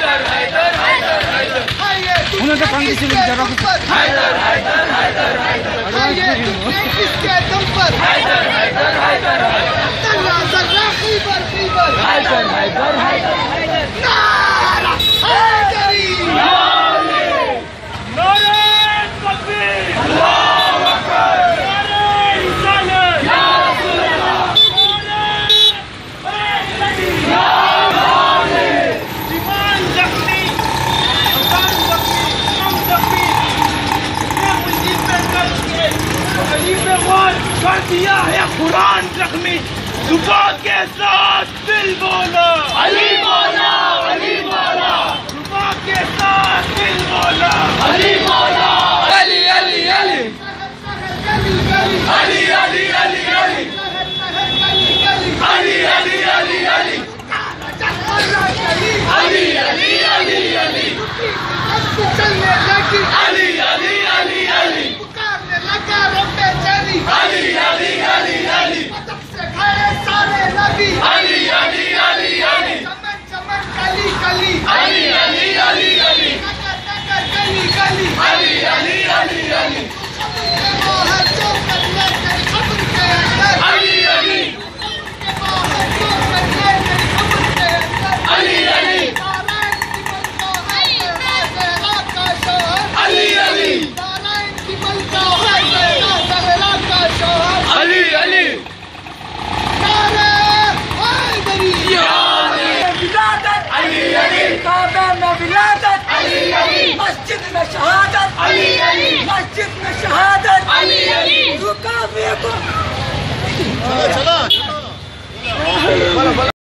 Haydar Haydar Haydar Haydar. उन्होंने कांग्रेस से बेचारा कुछ हायदर हायदर हायदर हायदर इसके दम पर हायदर हायदर हायदर हायदर हायदर हायदर दिया है कुरान जख्मी ज़ुबान के साथ दिल बोला। अली मौला अली मौला। ज़ुबान के साथ दिल बोला। अली मौला अली अली अली। अली अली अली अली। अली अली अली अली। अली अली अली अली। happy. Remember!